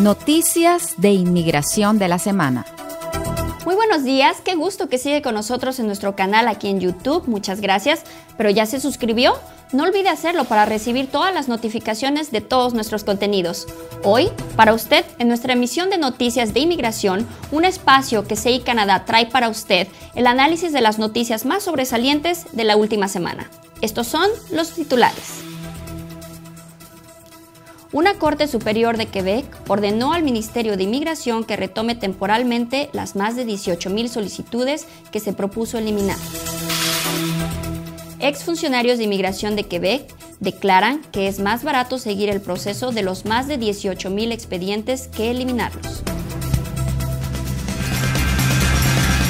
Noticias de inmigración de la semana. Muy buenos días, qué gusto que sigue con nosotros en nuestro canal aquí en YouTube, muchas gracias. ¿Pero ya se suscribió? No olvide hacerlo para recibir todas las notificaciones de todos nuestros contenidos. Hoy, para usted, en nuestra emisión de noticias de inmigración, un espacio que CI Canadá trae para usted el análisis de las noticias más sobresalientes de la última semana. Estos son los titulares. Una Corte Superior de Quebec ordenó al Ministerio de Inmigración que retome temporalmente las más de 18.000 solicitudes que se propuso eliminar. Exfuncionarios de inmigración de Quebec declaran que es más barato seguir el proceso de los más de 18.000 expedientes que eliminarlos.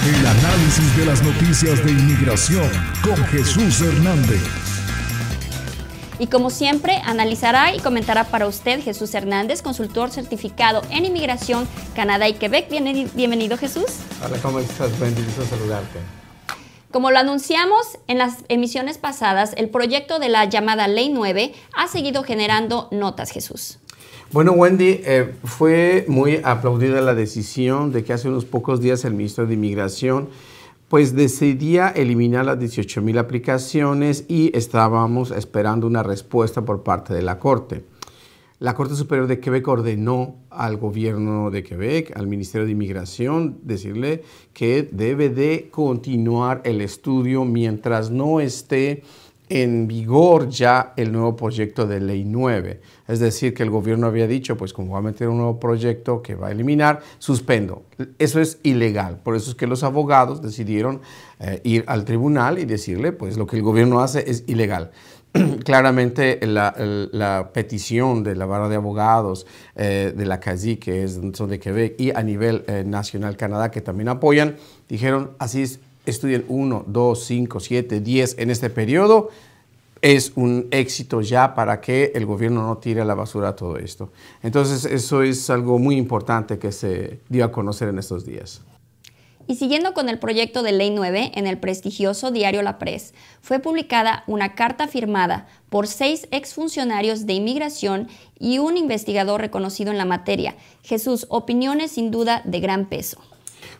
El análisis de las noticias de inmigración con Jesús Hernández. Y como siempre, analizará y comentará para usted Jesús Hernández, consultor certificado en inmigración Canadá y Quebec. Bienvenido Jesús. Hola, ¿cómo estás? Buen saludarte. Como lo anunciamos en las emisiones pasadas, el proyecto de la llamada Ley 9 ha seguido generando notas, Jesús. Bueno, Wendy, eh, fue muy aplaudida la decisión de que hace unos pocos días el ministro de Inmigración pues decidía eliminar las 18 mil aplicaciones y estábamos esperando una respuesta por parte de la Corte. La Corte Superior de Quebec ordenó al gobierno de Quebec, al Ministerio de Inmigración, decirle que debe de continuar el estudio mientras no esté en vigor ya el nuevo proyecto de ley 9. Es decir, que el gobierno había dicho, pues como va a meter un nuevo proyecto que va a eliminar, suspendo. Eso es ilegal. Por eso es que los abogados decidieron eh, ir al tribunal y decirle, pues lo que el gobierno hace es ilegal. Claramente la, petición de la barra de abogados eh, de la CASI, que es de Quebec, y a nivel eh, nacional Canadá, que también apoyan, dijeron, así es, estudien 1, 2, 5, 7, 10 en este periodo, es un éxito ya para que el gobierno no tire a la basura todo esto. Entonces, eso es algo muy importante que se dio a conocer en estos días. Y siguiendo con el proyecto de Ley 9, en el prestigioso diario La Press, fue publicada una carta firmada por seis exfuncionarios de inmigración y un investigador reconocido en la materia. Jesús, opiniones sin duda de gran peso.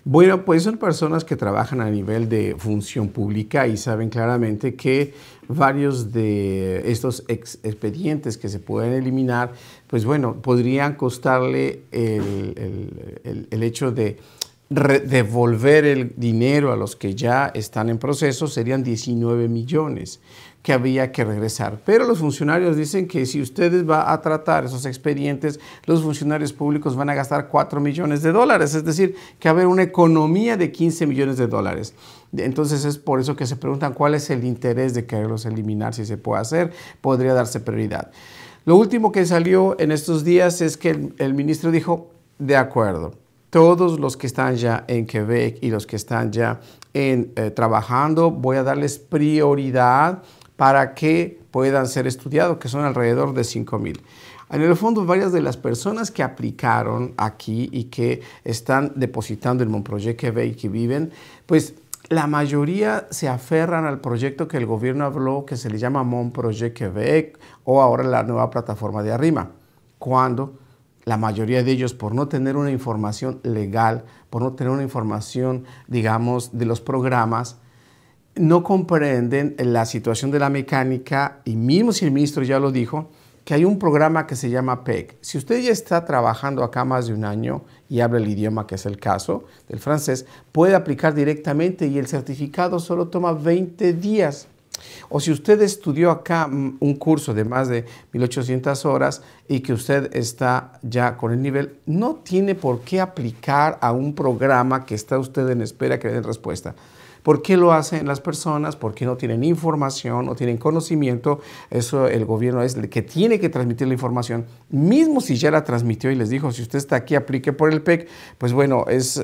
Bueno, pues son personas que trabajan a nivel de función pública y saben claramente que varios de estos expedientes que se pueden eliminar, pues bueno, podrían costarle el, el hecho de devolver el dinero a los que ya están en proceso, serían 19 millones que había que regresar. Pero los funcionarios dicen que si ustedes va a tratar esos expedientes, los funcionarios públicos van a gastar 4 millones de dólares, es decir, que va a haber una economía de 15 millones de dólares. Entonces es por eso que se preguntan cuál es el interés de quererlos eliminar, si se puede hacer, podría darse prioridad. Lo último que salió en estos días es que el, ministro dijo, de acuerdo, todos los que están ya en Quebec y los que están ya en, eh, trabajando, voy a darles prioridad para que puedan ser estudiados, que son alrededor de 5.000. En el fondo, varias de las personas que aplicaron aquí y que están depositando en Monproject Quebec y que viven, pues la mayoría se aferran al proyecto que el gobierno habló, que se le llama Mon Project Quebec o ahora la nueva plataforma de Arrima, cuando la mayoría de ellos, por no tener una información legal, por no tener una información, digamos, de los programas, no comprenden la situación de la mecánica y mismo si el ministro ya lo dijo, que hay un programa que se llama PEC. Si usted ya está trabajando acá más de un año y habla el idioma, que es el caso del francés, puede aplicar directamente y el certificado solo toma 20 días. O si usted estudió acá mm, un curso de más de 1800 horas y que usted está ya con el nivel, no tiene por qué aplicar a un programa que está usted en espera que le den respuesta. ¿Por qué lo hacen las personas? Porque no tienen información, no tienen conocimiento. Eso el gobierno es el que tiene que transmitir la información. Mismo si ya la transmitió y les dijo, si usted está aquí, aplique por el PEC, pues bueno, es,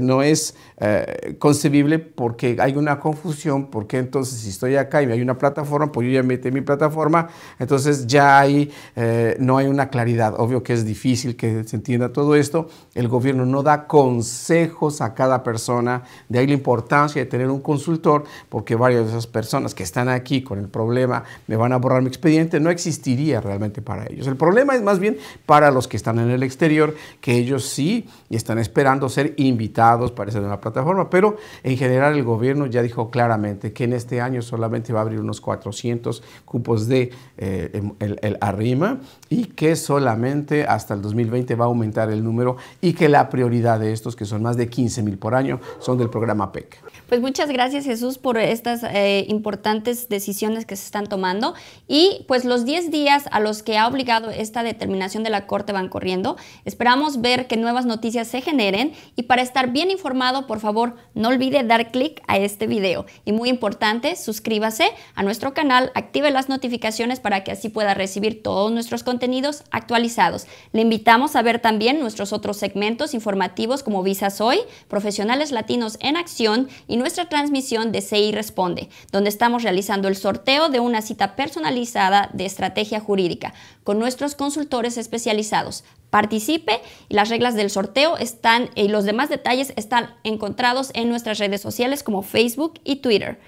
no es eh, concebible porque hay una confusión, porque entonces si estoy acá y hay una plataforma, pues yo ya metí mi plataforma, entonces ya hay, eh, no hay una claridad. Obvio que es difícil que se entienda todo esto. El gobierno no da consejos a cada persona, de ahí la importancia de tener un consultor porque varias de esas personas que están aquí con el problema me van a borrar mi expediente, no existiría realmente para ellos. El problema es más bien para los que están en el exterior, que ellos sí están esperando ser invitados para esa nueva plataforma, pero en general el gobierno ya dijo claramente que en este año solamente va a abrir unos 400 cupos de eh, em, el, arrima y que solamente hasta el 2020 va a aumentar el número y que la prioridad de estos, que son más de 15 mil por año, son del programa PEC. Pues muchas gracias Jesús por estas eh, importantes decisiones que se están tomando y pues los 10 días a los que ha obligado esta determinación de la Corte van corriendo. Esperamos ver que nuevas noticias se generen y para estar bien informado, por favor, no olvide dar clic a este video. Y muy importante, suscríbase a nuestro canal, active las notificaciones para que así pueda recibir todos nuestros contenidos actualizados. Le invitamos a ver también nuestros otros segmentos informativos como Visas Hoy, Profesionales Latinos en Acción y nuestra transmisión de CI Responde, donde estamos realizando el sorteo de una cita personalizada de estrategia jurídica con nuestros consultores especializados. Participe y las reglas del sorteo están y los demás detalles están encontrados en nuestras redes sociales como Facebook y Twitter.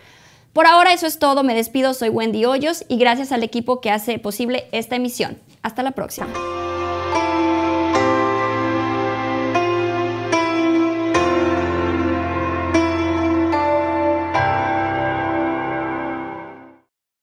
Por ahora eso es todo, me despido, soy Wendy Hoyos y gracias al equipo que hace posible esta emisión. Hasta la próxima.